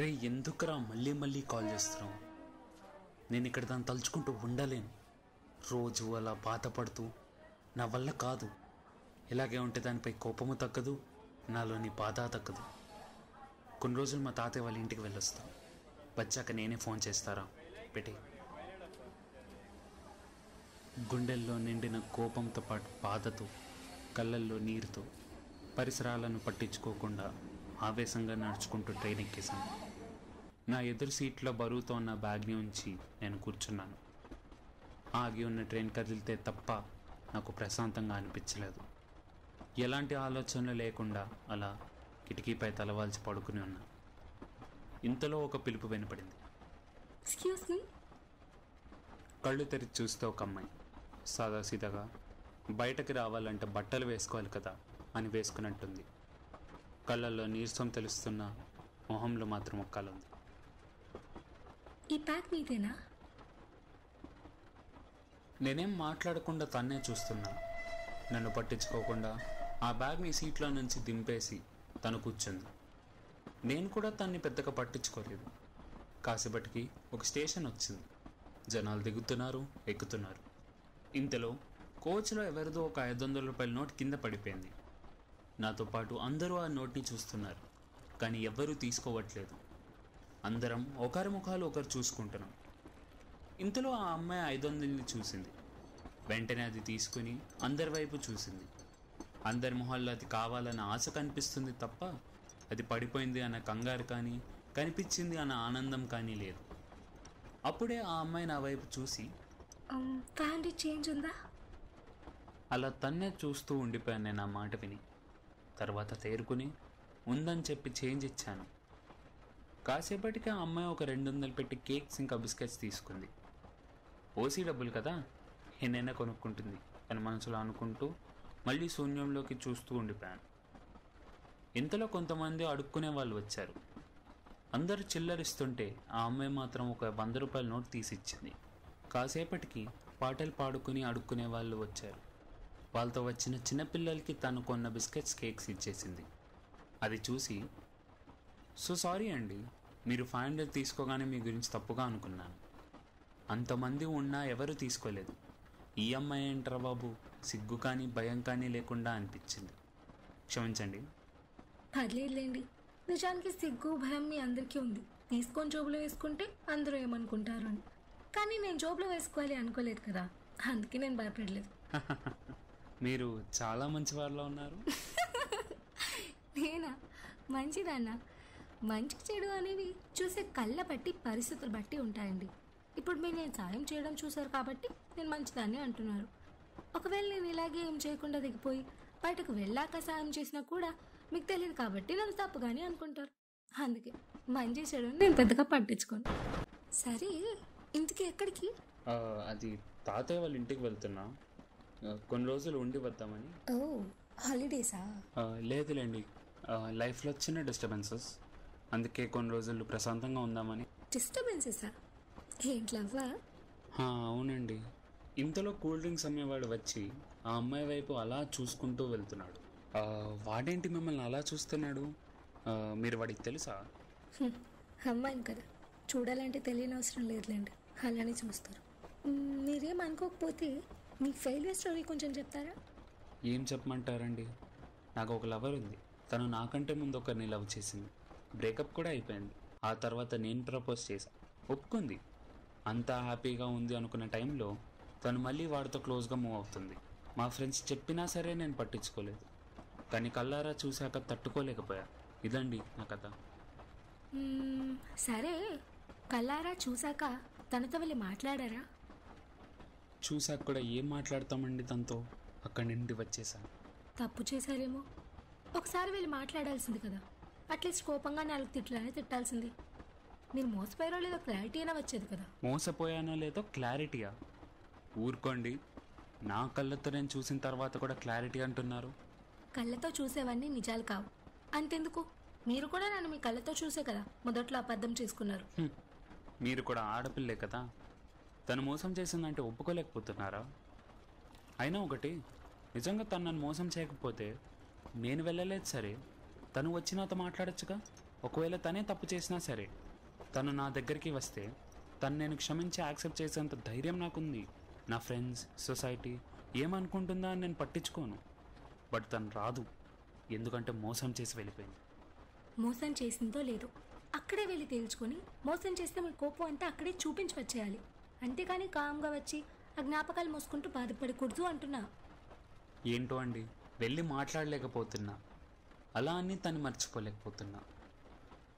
రే ఎందుకురా మళ్ళీ మళ్ళీ కాల్ చేస్తున్నావు? నేను ఇక్కడ దాన్ని తలుచుకుంటూ ఉండలేను. రోజు అలా బాధపడుతూ నా వల్ల కాదు. ఇలాగే ఉంటే దానిపై కోపము తగ్గదు నాలోని బాధ తగ్గదు. కొన్ని రోజులు మా తాతయ్య వాళ్ళ ఇంటికి వెళ్ళొస్తాం. వచ్చాక నేనే ఫోన్ చేస్తారా? పెట్టి గుండెల్లో నిండిన కోపంతో పాటు బాధతో కళ్ళల్లో నీరుతో పరిసరాలను పట్టించుకోకుండా ఆవేశంగా నడుచుకుంటూ ట్రైన్ ఎక్కేశాను. నా ఎదురు సీట్లో బరువుతో ఉన్న బ్యాగ్ని ఉంచి నేను కూర్చున్నాను. ఆగి ఉన్న ట్రైన్ కదిలితే తప్ప నాకు ప్రశాంతంగా అనిపించలేదు. ఎలాంటి ఆలోచనలు లేకుండా అలా కిటికీపై తలవాల్చి పడుకుని ఉన్నా. ఇంతలో ఒక పిలుపు వినపడింది. కళ్ళు తెరిచి చూస్తే ఒక అమ్మాయి. సాదాసీదాగా బయటకి రావాలంటే బట్టలు వేసుకోవాలి కదా అని వేసుకున్నట్టుంది. కళ్ళల్లో నీరసం తెలుస్తున్న మొహంలో మాత్రం ఒక కళ ఉంది ఈ ప్యాక్ మీదేనా? నేనేం మాట్లాడకుండా తన్నే చూస్తున్నా. నన్ను పట్టించుకోకుండా ఆ బ్యాగ్ని సీట్లో నుంచి దింపేసి తను కూర్చుంది. నేను కూడా తన్ని పెద్దగా పట్టించుకోలేదు. కాసేపటికి ఒక స్టేషన్ వచ్చింది. జనాలు దిగుతున్నారు ఎక్కుతున్నారు. ఇంతలో కోచ్లో ఎవరిదో ఒక ఐదు వందల రూపాయల నోట్ కింద పడిపోయింది. నాతో పాటు అందరూ ఆ నోట్ని చూస్తున్నారు. కానీ ఎవ్వరూ తీసుకోవట్లేదు. అందరం ఒకరి ముఖాలు ఒకరు చూసుకుంటున్నాం. ఇంతలో ఆ అమ్మాయి ఐదు వందలని చూసింది. వెంటనే అది తీసుకుని అందరి వైపు చూసింది. అందరి మొహాల్లో అది కావాలన్న ఆశ కనిపిస్తుంది తప్ప అది పడిపోయింది అన్న కంగారు కానీ కనిపించింది అన్న ఆనందం కానీ లేదు. అప్పుడే ఆ అమ్మాయి నా వైపు చూసి ఫ్యామిలీ చేంజ్ ఉందా? అలా తన్నే చూస్తూ ఉండిపోయాను నేను ఆ మాట విని. తర్వాత తేరుకుని ఉందని చెప్పి చేంజ్ ఇచ్చాను. కాసేపటికి ఆ అమ్మాయి ఒక రెండు వందలు పెట్టి కేక్స్ ఇంకా బిస్కెట్స్ తీసుకుంది. ఓసీ డబ్బులు కదా? ఎన్నైనా కొనుక్కుంటుంది. అని మనసులో అనుకుంటూ మళ్ళీ శూన్యంలోకి చూస్తూ ఉండిపోయాను. ఇంతలో కొంతమంది అడుక్కునే వాళ్ళు వచ్చారు. అందరూ చిల్లరిస్తుంటే ఆ అమ్మాయి మాత్రం ఒక వంద రూపాయల నోట్ తీసిచ్చింది. కాసేపటికి పాటలు పాడుకుని అడుక్కునే వాళ్ళు వచ్చారు. వాళ్ళతో వచ్చిన చిన్నపిల్లలకి తను కొన్న బిస్కెట్స్ కేక్స్ ఇచ్చేసింది. అది చూసి సో సారీ అండి మీరు ఫైవ్ హండ్రెడ్ తీసుకోగానే మీ గురించి తప్పుగా అనుకున్నాను. అంతమంది ఉన్నా ఎవరు తీసుకోలేదు. ఈ అమ్మాయి ఏంట్రా బాబు? సిగ్గు కానీ భయం కానీ లేకుండా అనిపించింది. క్షమించండి. పర్లేదులేండి నిజానికి సిగ్గు భయం మీ అందరికీ ఉంది. తీసుకొని జోబులో వేసుకుంటే అందరూ ఏమనుకుంటారు అని. కానీ నేను జోబులో వేసుకోవాలి అనుకోలేదు కదా. అందుకే నేను భయపడలేదు. మీరు చాలా మంచి వారిలో ఉన్నారు. నేనా? మంచిదన్నా. మంచికి చెడు అనేవి చూసే కళ్ళ బట్టి పరిస్థితులు బట్టి ఉంటాయండి. ఇప్పుడు మీరు నేను సాయం చేయడం చూసారు కాబట్టి నేను మంచిదాన్ని అంటున్నారు. ఒకవేళ నేను ఇలాగే ఏం చేయకుండా దిగిపోయి బయటకు వెళ్ళాక సాయం చేసినా కూడా మీకు తెలియదు కాబట్టి నన్ను తప్పుగానే అనుకుంటారు. అందుకే మంచి చెడు నేను పెద్దగా పట్టించుకోను. సరే ఇంతకీ ఎక్కడికి? అది తాతయ్య వాళ్ళ ఇంటికి వెళ్తున్నా. కొన్ని రోజులు ఉండి వద్దామని. ఓ హాలిడేసా? లేదులేండి. లైఫ్లో చిన్న డిస్టర్బెన్సెస్. అందుకే కొన్ని రోజులు ప్రశాంతంగా ఉందామని. డిస్టర్బెన్సెసా ఏంట్లవ్వా హా, అవునండి. ఇంతలో కూల్ డ్రింక్స్ అమ్మేవాడు వచ్చి ఆ అమ్మాయి వైపు అలా చూసుకుంటూ వెళ్తున్నాడు. ఆ, వాడేంటి మిమ్మల్ని అలా చూస్తున్నాడు? మీరు వాడికి తెలుసా? అమ్మాయిని కదా. చూడాలంటే తెలియని అవసరం లేదులేండి. అలానే చూస్తారు. మీరేం అనుకోకపోతే మీ ఫెయిల్యూర్ స్టోరీ కొంచెం చెప్తారా? ఏం చెప్పమంటారండి? నాకు ఒక లవర్ ఉంది. తను నాకంటే ముందు ఒకరిని లవ్ చేసింది. బ్రేకప్ కూడా అయిపోయింది. ఆ తర్వాత నేను ప్రపోజ్ చేశా. ఒప్పుకుంది. అంతా హ్యాపీగా ఉంది అనుకున్న టైంలో తను మళ్ళీ వాడితో క్లోజ్గా మూవ్ అవుతుంది. మా ఫ్రెండ్స్ చెప్పినా సరే నేను పట్టించుకోలేదు. కానీ కల్లారా చూశాక తట్టుకోలేకపోయా. ఇదండి నా కథ. సరే. కల్లారా చూశాక తనతో వెళ్ళి మాట్లాడారా? చూశాక కూడా ఏం మాట్లాడతామండి తనతో? అక్కడి నుండి వచ్చేసాను తప్పు చేశారేమో. ఒకసారి వెళ్ళి మాట్లాడాల్సింది కదా. అట్లీస్ట్ కోపంగా నాలుగు తిట్లానే తిట్టాల్సింది. మీరు మోసపోయారో లేదో క్లారిటీ అయినా వచ్చేది కదా. మోసపోయానో లేదో క్లారిటీయా ఊరుకోండి. నా కళ్ళతో నేను చూసిన తర్వాత కూడా క్లారిటీ అంటున్నారు. కళ్ళతో చూసేవన్నీ నిజాలు కావు. అంతెందుకు? మీరు కూడా నన్ను మీ కళ్ళతో చూసే కదా మొదట్లో అబద్ధం చేసుకున్నారు. మీరు కూడా ఆడపిల్లే కదా? తను మోసం చేసిందంటే ఒప్పుకోలేకపోతున్నారా? అయినా ఒకటి నిజంగా తను నన్ను మోసం చేయకపోతే నేను వెళ్ళలేదు సరే. తను వచ్చి నాతో మాట్లాడొచ్చుగా? ఒకవేళ తనే తప్పు చేసినా సరే తను నా దగ్గరికి వస్తే తను నేను క్షమించి యాక్సెప్ట్ చేసేంత ధైర్యం నాకుంది. నా ఫ్రెండ్స్ సొసైటీ ఏమనుకుంటుందా అని నేను పట్టించుకోను. బట్ తను రాదు. ఎందుకంటే మోసం చేసి వెళ్ళిపోయింది. మోసం చేసిందో లేదో అక్కడే వెళ్ళి తేల్చుకొని మోసం చేస్తే మీ కోపం అంతా అక్కడే చూపించి వచ్చేయాలి. అంతేకాని కామ్గా వచ్చి ఆ జ్ఞాపకాలు మోసుకుంటూ బాధపడకూడదు అంటున్నా. ఏంటో అండి వెళ్ళి మాట్లాడలేకపోతున్నా. అలా అని తను మర్చిపోలేకపోతున్నా.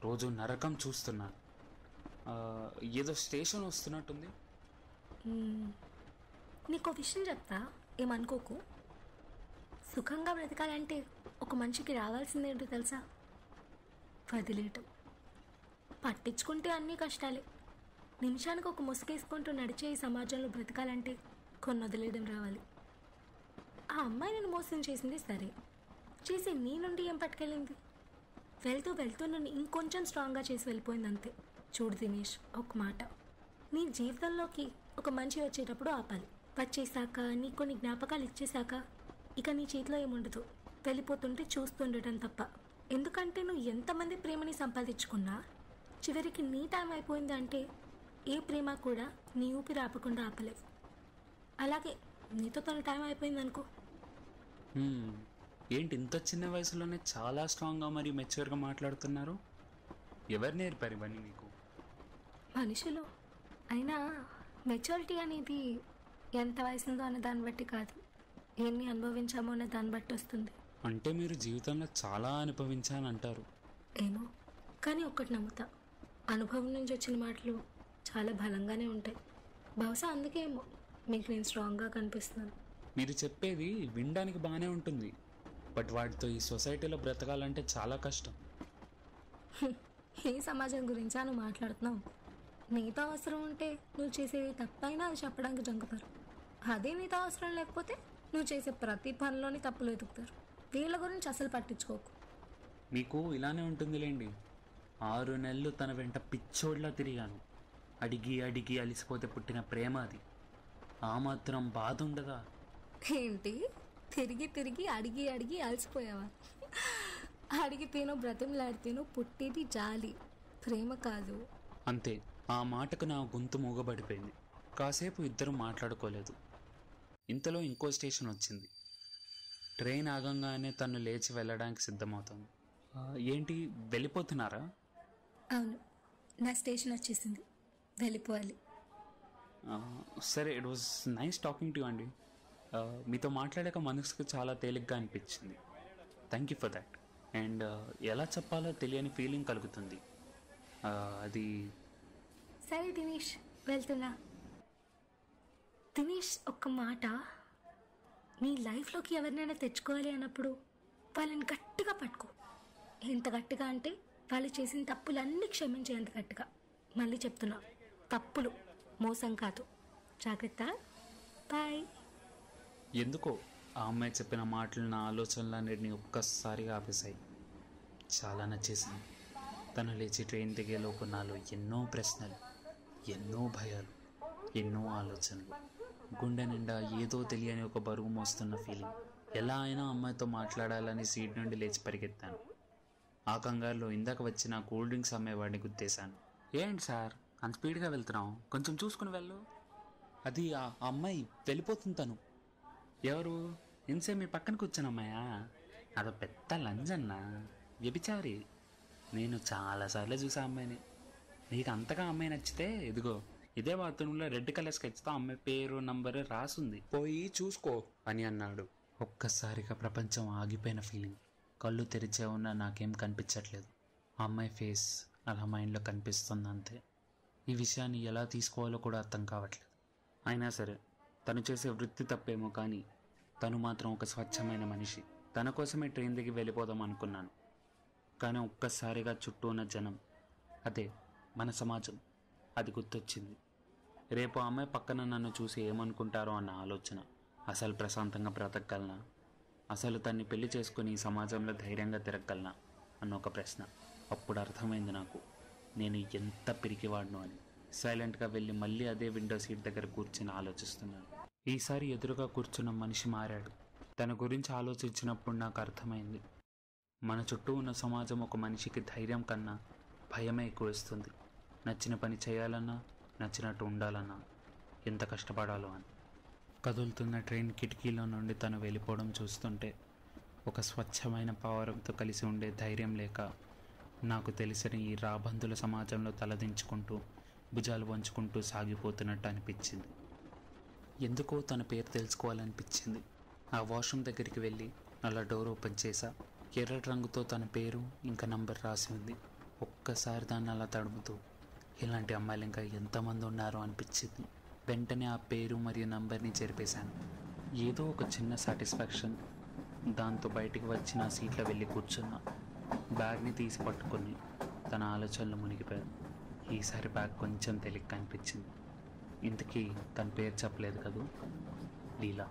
రోజు నరకం చూస్తున్నా. ఏదో స్టేషన్ వస్తున్నట్టుంది. నీకు ఒక విషయం చెప్తా ఏమనుకోకు? సుఖంగా బ్రతకాలంటే ఒక మనిషికి రావాల్సిందేంటో తెలుసా? వదిలేయటం. పట్టించుకుంటే అన్నీ కష్టాలే. నిమిషానికి ఒక ముసుగేసుకుంటూ నడిచే ఈ సమాజంలో బ్రతకాలంటే కొన్ని వదిలేయడం రావాలి. ఆ అమ్మాయి నేను మోసం చేసింది సరే. చేసి నీ నుండి ఏం పట్టుకెళ్ళింది? వెళ్తూ వెళ్తూ నన్ను ఇంకొంచెం స్ట్రాంగ్గా చేసి వెళ్ళిపోయింది అంతే చూడు దినేష్ ఒక మాట. నీ జీవితంలోకి ఒక మంచి వచ్చేటప్పుడు ఆపాలి. వచ్చేసాక నీ కొన్ని జ్ఞాపకాలు ఇచ్చేశాక ఇక నీ చేతిలో ఏముండదు. వెళ్ళిపోతుంటే చూస్తుండటం తప్ప. ఎందుకంటే నువ్వు ఎంతమంది ప్రేమని సంపాదించుకున్నా చివరికి నీ టైం అయిపోయింది అంటే ఏ ప్రేమ కూడా నీ ఊపిరి ఆపకుండా ఆపలేవు. అలాగే నీతో తన టైం అయిపోయింది అనుకో ఏంటి ఇంత చిన్న వయసులోనే చాలా స్ట్రాంగ్గా మరి మెచ్యూర్గా మాట్లాడుతున్నారు? ఎవరు నేర్పారు ఇవన్నీ మీకు? మనుషులు. అయినా మెచ్యూరిటీ అనేది ఎంత వయసుందో అనే దాన్ని బట్టి కాదు. ఎన్ని అనుభవించామో అనే దాన్ని బట్టి వస్తుంది. అంటే మీరు జీవితంలో చాలా అనుభవించాలని అంటారు ఏమో. కానీ ఒక్కటి నమ్ముతా. అనుభవం నుంచి వచ్చిన మాటలు చాలా బలంగానే ఉంటాయి. బహుశా అందుకే ఏమో మీకు నేను స్ట్రాంగ్గా కనిపిస్తున్నాను. మీరు చెప్పేది వినడానికి బాగానే ఉంటుంది. బట్ వాటితో ఈ సొసైటీలో బ్రతకాలంటే చాలా కష్టం. ఏ సమాజం గురించా నువ్వు మాట్లాడుతున్నావు. నీతో అవసరం ఉంటే నువ్వు చేసేది తప్పైనా అది చెప్పడానికి జంకుతారు. అదే నీతో అవసరం లేకపోతే నువ్వు చేసే ప్రతి పనిలోని తప్పులు వెతుకుతారు. వీళ్ళ గురించి అసలు పట్టించుకోకు. మీకు ఇలానే ఉంటుందిలేండి. ఆరు నెలలు తన వెంట పిచ్చోడ్లా తిరిగాను. అడిగి అడిగి అలిసిపోతే పుట్టిన ప్రేమ అది. ఆ మాత్రం బాధ ఉండదా? ఏంటి? తిరిగి తిరిగి అడిగి అడిగి అలసిపోయావా? అడిగితేనో బ్రతిమలాడితేనో పుట్టేది జాలి. ప్రేమ కాదు. అంతే ఆ మాటకు నా గొంతు మూగబడిపోయింది. కాసేపు ఇద్దరు మాట్లాడుకోలేదు. ఇంతలో ఇంకో స్టేషన్ వచ్చింది. ట్రైన్ ఆగంగానే తను లేచి వెళ్ళడానికి సిద్ధమవుతుంది. ఏంటి వెళ్ళిపోతున్నారా? అవును నా స్టేషన్ వచ్చేసింది. వెళ్ళిపోవాలి. సరే it was nice talking to అండి మీతో మాట్లాడాక మనసుకు చాలా తేలిగ్గా అనిపించింది. Thank you for that and ఎలా చెప్పాలో తెలియని ఫీలింగ్ కలుగుతుంది. అది సరే దినేష్ వెళ్తున్నా. దినేష్ ఒక్క మాట. నీ లైఫ్లోకి ఎవరినైనా తెచ్చుకోవాలి అన్నప్పుడు వాళ్ళని గట్టిగా పట్టుకో. ఎంత గట్టిగా అంటే వాళ్ళు చేసిన తప్పులన్నీ క్షమించేంత గట్టిగా. మళ్ళీ చెప్తున్నా. తప్పులు మోసం కాదు. జాగ్రత్త. బాయ్ ఎందుకో ఆ అమ్మాయి చెప్పిన మాటలు నా ఆలోచనలన్నిటినీ ఒక్కసారిగా ఆపేశాయి. చాలా నచ్చేసింది. తను లేచి ట్రైన్ దిగేలోపు నాలో ఎన్నో ప్రశ్నలు ఎన్నో భయాలు ఎన్నో ఆలోచనలు. గుండె నిండా ఏదో తెలియని ఒక బరువు మోస్తున్న ఫీలింగ్. ఎలా అయినా అమ్మాయితో మాట్లాడాలని సీట్ నుండి లేచి పరిగెత్తాను. ఆ కంగారులో ఇందాక వచ్చిన కూల్ డ్రింక్స్ అమ్మేవాడిని గుర్తేశాను ఏంటి సార్? అంత స్పీడ్గా వెళ్తున్నాం కొంచెం చూసుకుని వెళ్ళు. అది ఆ ఆ అమ్మాయి వెళ్ళిపోతుంది తను. ఎవరు? ఇన్సే మీ పక్కన కూర్చున్నమ్మాయా? అదో పెద్ద లంజన్న. వ్యభిచారి. నేను చాలాసార్లు చూసా అమ్మాయిని. నీకు అంతగా అమ్మాయి నచ్చితే ఇదిగో ఇదే బాత్రూంలో రెడ్ కలర్ స్కెచ్తో అమ్మాయి పేరు నంబరు రాసుంది. పోయి చూసుకో అని అన్నాడు. ఒక్కసారిగా ప్రపంచం ఆగిపోయిన ఫీలింగ్. కళ్ళు తెరిచే ఉన్నా నాకేం కనిపించట్లేదు. ఆ అమ్మాయి ఫేస్ అలా మైండ్లో కనిపిస్తుంది అంతే ఈ విషయాన్ని ఎలా తీసుకోవాలో కూడా అర్థం కావట్లేదు. అయినా సరే తను చేసే వృత్తి తప్పేమో కానీ తను మాత్రం ఒక స్వచ్ఛమైన మనిషి. తన కోసమే ట్రైన్ దిగి వెళ్ళిపోదాం అనుకున్నాను. కానీ ఒక్కసారిగా చుట్టూ ఉన్న జనం అదే మన సమాజం అది గుర్తొచ్చింది. రేపు ఆమె పక్కన నన్ను చూసి ఏమనుకుంటారో అన్న ఆలోచన అసలు ప్రశాంతంగా బ్రతకగలనా? అసలు తన్ని పెళ్ళి చేసుకుని ఈ సమాజంలో ధైర్యంగా తిరగగలనా? అన్న ఒక ప్రశ్న. అప్పుడు అర్థమైంది నాకు. నేను ఎంత పిరికివాడును అని. సైలెంట్గా వెళ్ళి మళ్ళీ అదే విండో సీట్ దగ్గర కూర్చుని ఆలోచిస్తున్నాను. ఈసారి ఎదురుగా కూర్చున్న మనిషి మారాడు. తన గురించి ఆలోచించినప్పుడు నాకు అర్థమైంది. మన చుట్టూ ఉన్న సమాజం ఒక మనిషికి ధైర్యం కన్నా భయమే ఎక్కువ ఇస్తుంది నచ్చిన పని చేయాలన్నా నచ్చినట్టు ఉండాలన్నా ఎంత కష్టపడాలో అని. కదులుతున్న ట్రైన్ కిటికీలో నుండి తను వెళ్ళిపోవడం చూస్తుంటే ఒక స్వచ్ఛమైన పావరంతో కలిసి ఉండే ధైర్యం లేక నాకు తెలిసిన ఈ రాబందుల సమాజంలో తలదించుకుంటూ భుజాలు వంచుకుంటూ సాగిపోతున్నట్టు అనిపించింది. ఎందుకో తన పేరు తెలుసుకోవాలనిపించింది. ఆ వాష్రూమ్ దగ్గరికి వెళ్ళి అలా డోర్ ఓపెన్ చేశా. ఎర్రటి రంగుతో తన పేరు ఇంకా నంబర్ రాసి ఉంది. ఒక్కసారి దాన్ని అలా తడుముతూ ఇలాంటి అమ్మాయిలు ఇంకా ఎంతమంది ఉన్నారో? అనిపించింది. వెంటనే ఆ పేరు మరియు నంబర్ని చెరిపేశాను. ఏదో ఒక చిన్న సాటిస్ఫాక్షన్. దాంతో బయటికి వచ్చి నా సీట్లో వెళ్ళి కూర్చున్నా. బ్యాగ్ని తీసి పట్టుకొని తన ఆలోచనలు మునిగిపోయాను ఈసారి బ్యాగ్ కొంచెం తేలిగ్గా అనిపించింది. ఇంతకీ తన పేరు చెప్పలేదు కదూ? లీలా.